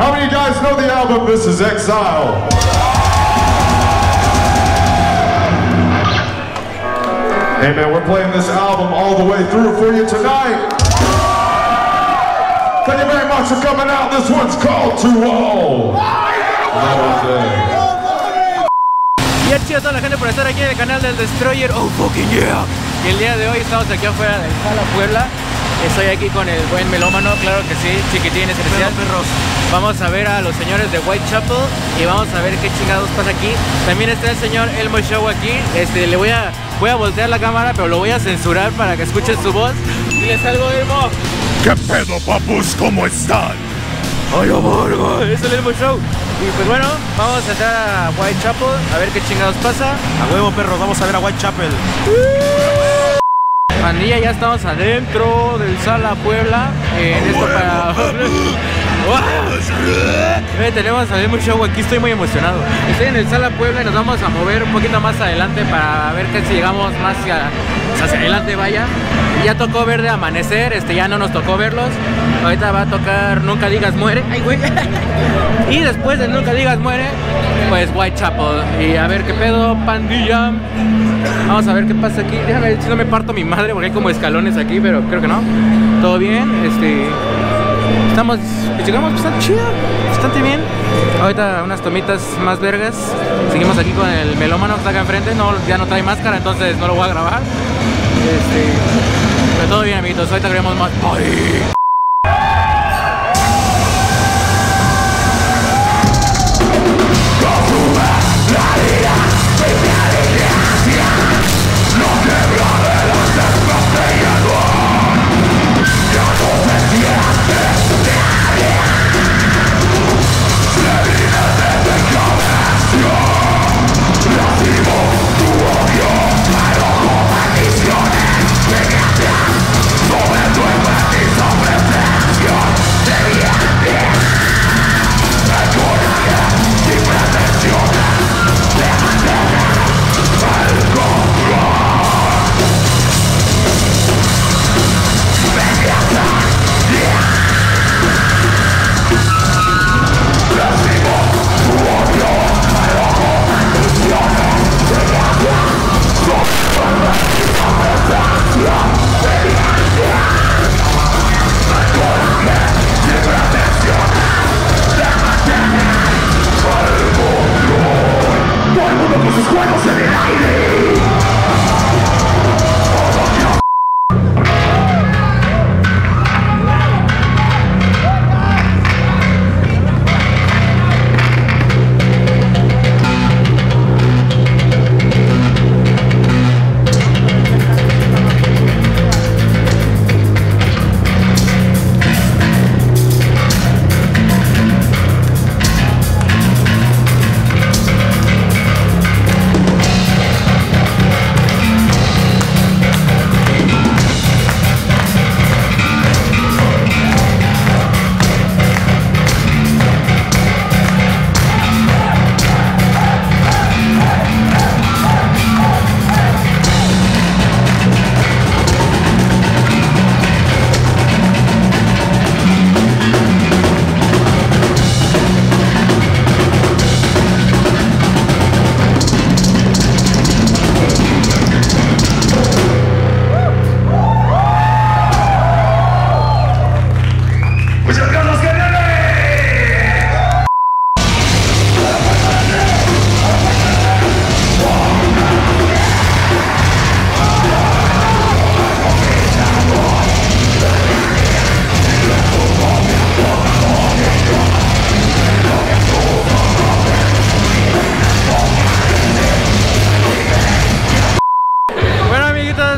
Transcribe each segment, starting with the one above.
How many of you guys know the album This Is Exile? Hey man, we're playing this album all the way through for you tonight. Thank you very much for coming out. This one's called To All. Y es chido a la gente por estar aquí en el canal del Destroyer. Oh, fucking yeah. Y el día de hoy estamos aquí afuera del Sala Puebla. Estoy aquí con el buen melómano, claro que sí, chiquitín especial. perros. Vamos a ver a los señores de Whitechapel y vamos a ver qué chingados pasa aquí. También está el señor Elmo Show aquí. Este, le voy a, voy a voltear la cámara, pero lo voy a censurar para que escuchen su voz. Diles algo, Elmo. ¿Qué pedo, papus? ¿Cómo están? ¡Hola, Borgo! Es el Elmo Show. Y pues bueno, vamos a entrar a Whitechapel a ver qué chingados pasa. A huevo, perros, vamos a ver a Whitechapel. Pandilla, ya estamos adentro del Sala Puebla. En esto para. Eh, tenemos a un show aquí, estoy muy emocionado. Estoy en el Sala Puebla y nos vamos a mover un poquito más adelante para ver que si llegamos más hacia, hacia adelante, vaya. Ya tocó ver de amanecer, este ya no nos tocó verlos. Ahorita va a tocar Nunca Digas Muere. Ay, güey. Y después de Nunca Digas Muere, pues Whitechapel. Y a ver qué pedo, pandilla. Vamos a ver qué pasa aquí. Déjame ver si no me parto mi madre porque hay como escalones aquí, pero creo que no. Todo bien, este. Estamos, pues llegamos bastante chido, bastante bien. Ahorita unas tomitas más vergas. Seguimos aquí con el melómano que está acá enfrente. No, ya no trae máscara, entonces no lo voy a grabar. Este, pero todo bien, amiguitos. Ahorita queremos más. ¡Ay!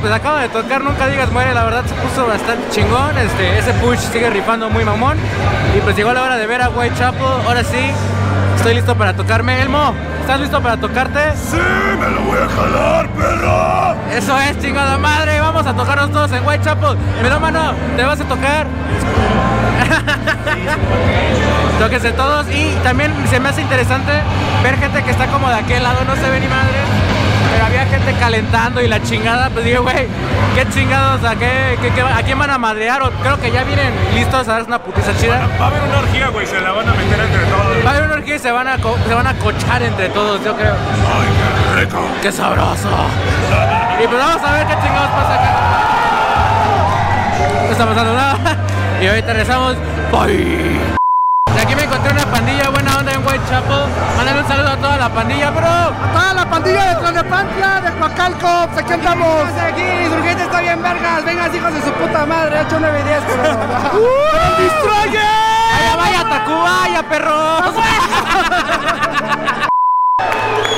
Pues acabo de tocar Nunca Digas Muere, la verdad se puso bastante chingón, este, ese push sigue rifando muy mamón y pues llegó la hora de ver a Whitechapel, ahora sí, estoy listo para tocarme, Elmo, ¿estás listo para tocarte? Sí, me lo voy a jalar, perro. Eso es, chingada madre, vamos a tocarnos todos en Whitechapel, melómano, te vas a tocar. Tóquense todos y también se me hace interesante ver gente que está como de aquel lado, no se ve ni madre. Había gente calentando y la chingada, pues dije, güey, qué chingados, ¿a, qué, qué- qué- ¿a quién van a madrear? O creo que ya vienen listos a darse una putiza chida. Va a haber una orgía, güey, se la van a meter aquí se van a, se van a cochar entre todos, yo creo. ¡Ay, qué rico! ¡Qué sabroso! Y pues vamos a ver qué chingados pasa acá. No está pasando nada. Y ahorita regresamos. Bye. Pandilla buena onda en Whitechapel. Mándale un saludo a toda la pandilla, bro. Toda la pandilla de Tlalnepantla, de Coacalco, pues aquí andamos. aquí, Insurgente está bien vergas. Vengan, hijos de su puta madre. 8, 9 y 10, pero. ¡Uh! ¡Destroyer! ¡Vaya, vaya, Tacubaya, perros!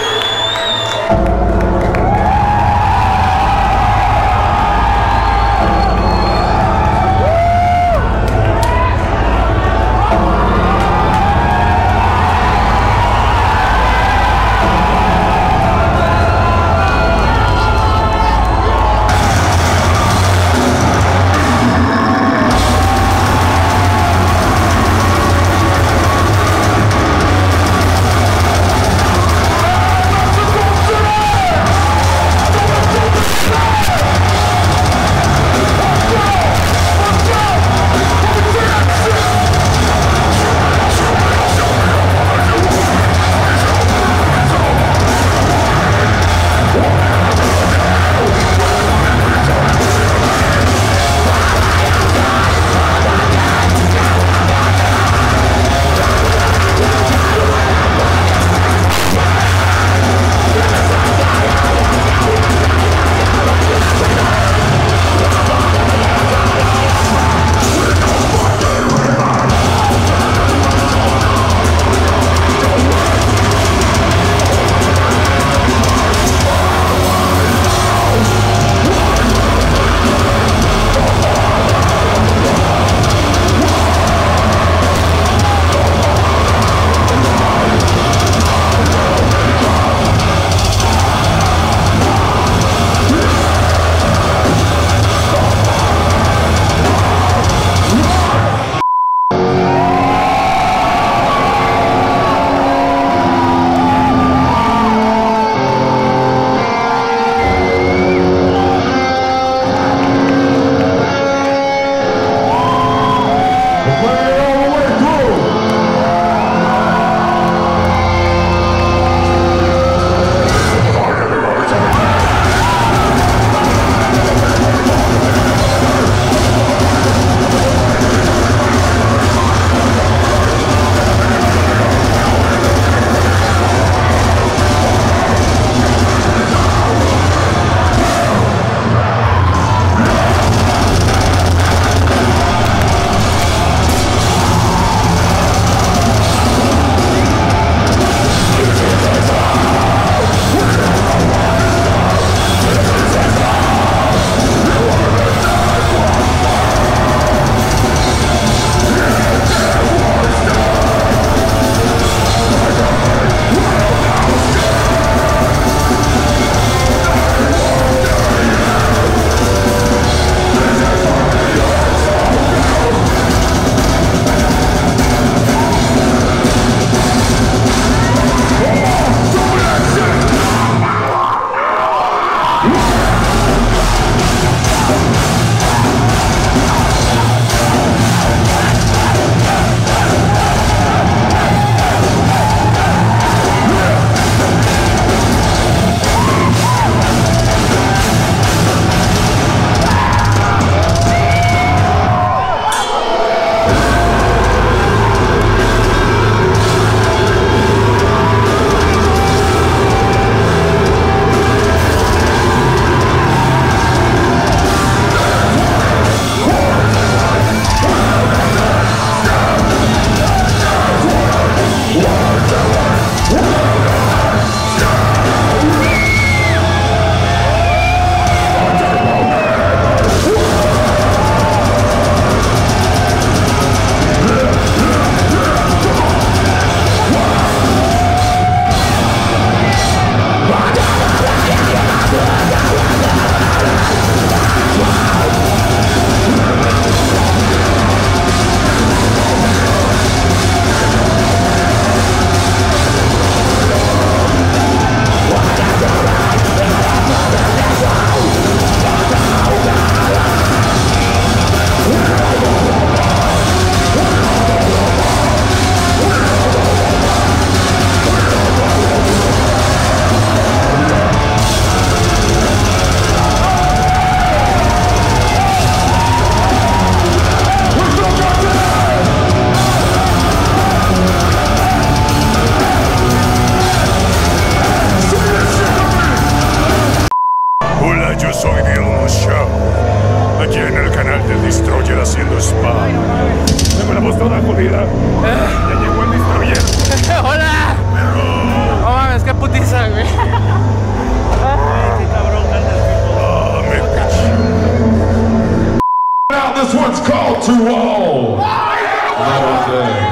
Para o Zé.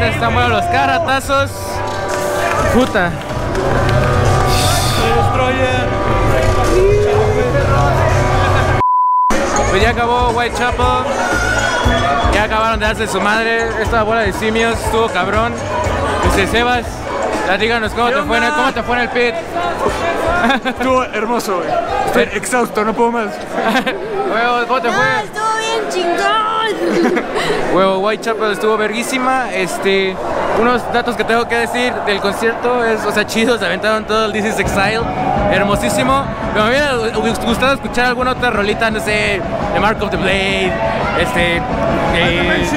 Buenos los cates, están buenos los caratazos. Puta. Pues ya acabó Whitechapel. Ya acabaron de darse su madre. Esta bola de simios estuvo cabrón. Pues Sebas, ya díganos cómo te, fue en el, cómo te fue en el pit. Estuvo hermoso, güey. Estoy exhausto, no puedo más. ¿cómo te fue? Estuvo bien chingón. Huevo, Whitechapel estuvo verguísima. Este, unos datos que tengo que decir del concierto es, o sea, chido, se aventaron todo el This is Exile, hermosísimo. Pero me hubiera gu- gustado escuchar alguna otra rolita, no sé, The Mark of the Blade, este, eh,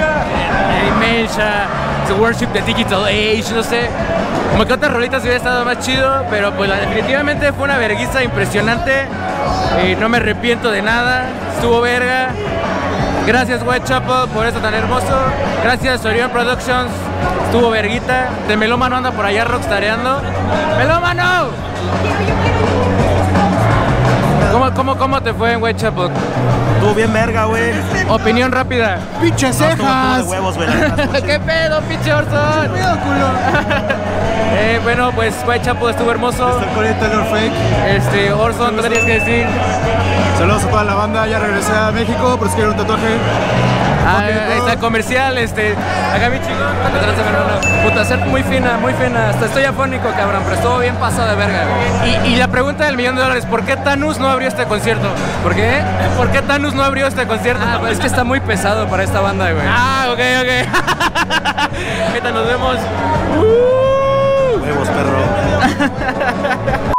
Dementia, The Worship the Digital Age, no sé. Como que otras rolitas hubiera estado más chido, pero pues la- definitivamente fue una verguiza impresionante. Eh, no me arrepiento de nada, estuvo verga. Gracias Whitechapel por esto tan hermoso. Gracias Orion Productions. Estuvo verguita. De Melómano anda por allá rockstareando. ¡Melómano! ¿Cómo, cómo, cómo te fue en Whitechapel? Estuvo bien verga, güey. Opinión rápida. De cejas. huevos, güey. ¿Qué pedo, pinche Orson? Cuidado, culo. Eh, bueno, pues Whitechapel estuvo hermoso. Estoy con el Taylor Fake. Este, Orson, ¿tú tenías que decir? Saludos a toda la banda. Ya regresé a México, por si quieren un tatuaje. Ah, ahí está el comercial, este. Acá mi chingón. ¿cuánto te lanza, mi hermano? Puta, ser muy fina, muy fina. Hasta estoy afónico, cabrón, pero estuvo bien pasado de verga. güey. Y, y la pregunta del millón de dólares, ¿por qué Thanos no abrió este concierto? ¿Por qué? ¿Por qué Thanos no abrió este concierto? Ah, es que está muy pesado para esta banda, güey. Ah, ok, ok. Ahorita nos vemos. Huevos, perro.